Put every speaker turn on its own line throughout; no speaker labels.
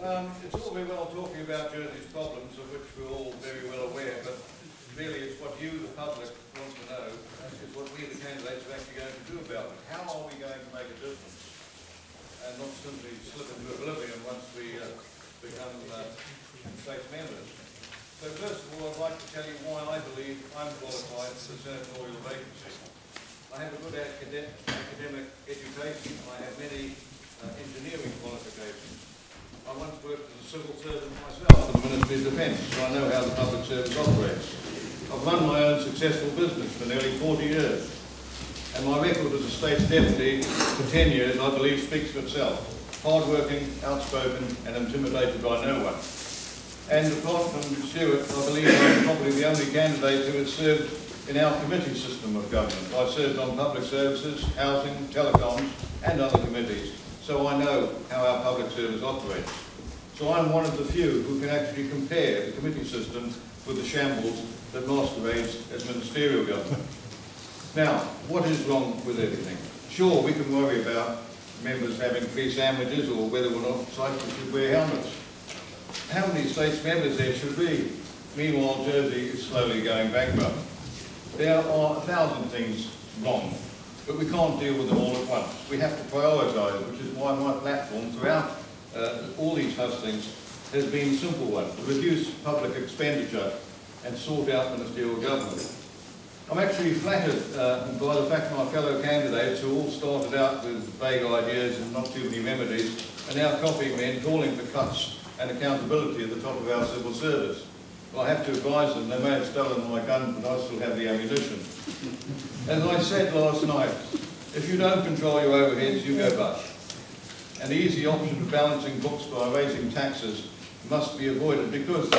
Um, it's all very well talking about Jersey's problems, of which we're all very well aware, but really it's what you, the public, want to know, is what we, the candidates, are actually going to do about it. How are we going to make a difference? And not simply slip into oblivion once we uh, become uh, state members. So first of all, I'd like to tell you why I believe I'm qualified for the senatorial vacancy. I have a good academic, education. I have many uh, engineering qualifications. I once worked as a civil servant myself for the Ministry of Defence, so I know how the public service operates. I've run my own successful business for nearly 40 years, and my record as a State's Deputy for 10 years, I believe, speaks for itself. Hard-working, outspoken, and intimidated by no one. And apart from Stuart, I believe I'm probably the only candidate who has served in our committee system of government. I've served on public services, housing, telecoms, and other committees, so I know how our public service operates. So I'm one of the few who can actually compare the committee system with the shambles that masquerades as ministerial government. Now, what is wrong with everything? Sure, we can worry about members having free sandwiches or whether or not cyclists should wear helmets. How many states members there should be? Meanwhile, Jersey is slowly going bankrupt. There are a thousand things wrong but we can't deal with them all at once. We have to prioritise, which is why my platform throughout uh, all these hustings has been a simple one, to reduce public expenditure and sort out ministerial government. I'm actually flattered uh, by the fact my fellow candidates who all started out with vague ideas and not too many remedies are now copying me and calling for cuts and accountability at the top of our civil service. Well, I have to advise them, they may have stolen my gun, but I still have the ammunition. As I said last night, if you don't control your overheads, you go bust. An easy option of balancing books by raising taxes must be avoided because,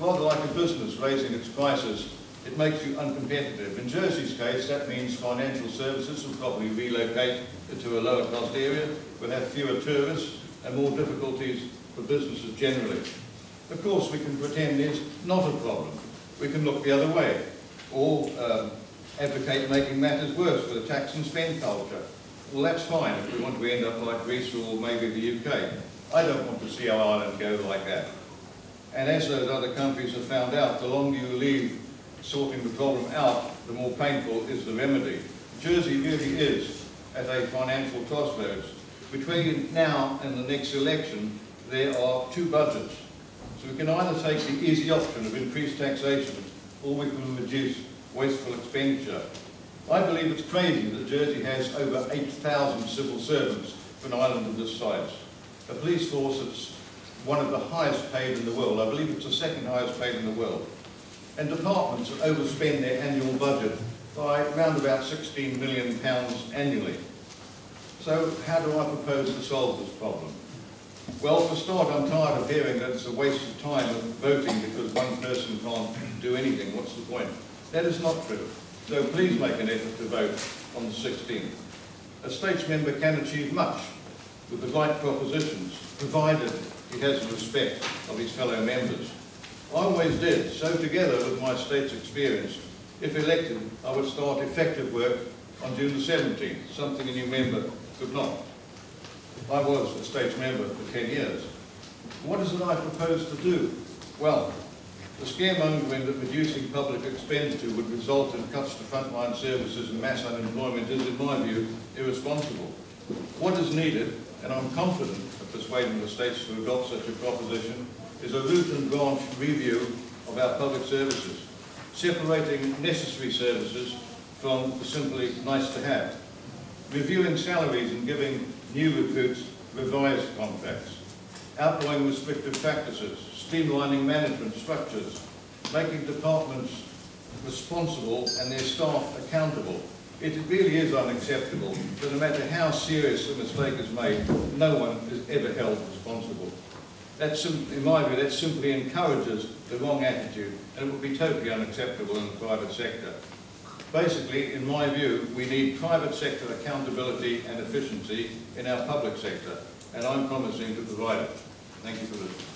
rather like a business raising its prices, it makes you uncompetitive. In Jersey's case, that means financial services will probably relocate to a lower cost area, will have fewer tourists and more difficulties for businesses generally. Of course, we can pretend it's not a problem. We can look the other way, or um, advocate making matters worse with a tax and spend culture. Well, that's fine if we want to end up like Greece or maybe the UK. I don't want to see our island go like that. And as those other countries have found out, the longer you leave sorting the problem out, the more painful is the remedy. Jersey really is at a financial crossroads. Between now and the next election, there are two budgets so we can either take the easy option of increased taxation or we can reduce wasteful expenditure. I believe it's crazy that Jersey has over 8,000 civil servants for an island of this size. A police force that's one of the highest paid in the world. I believe it's the second highest paid in the world. And departments that overspend their annual budget by around about 16 million pounds annually. So how do I propose to solve this problem? Well, for start, I'm tired of hearing that it's a waste of time of voting because one person can't do anything. What's the point? That is not true. So please make an effort to vote on the 16th. A states member can achieve much with the right propositions, provided he has the respect of his fellow members. I always did, so together with my state's experience, if elected, I would start effective work on June the 17th, something a new member could not. I was a state's member for 10 years. What is it I propose to do? Well, the scaremongering that reducing public expenditure would result in cuts to frontline services and mass unemployment is, in my view, irresponsible. What is needed, and I'm confident of persuading the states to adopt such a proposition, is a root and branch review of our public services, separating necessary services from the simply nice to have, reviewing salaries and giving new recruits revised contracts, outlawing restrictive practices, streamlining management structures, making departments responsible and their staff accountable. It really is unacceptable that no matter how serious a mistake is made, no one is ever held responsible. That in my view, that simply encourages the wrong attitude and it would be totally unacceptable in the private sector. Basically, in my view, we need private sector accountability and efficiency in our public sector, and I'm promising to provide it. Thank you for listening.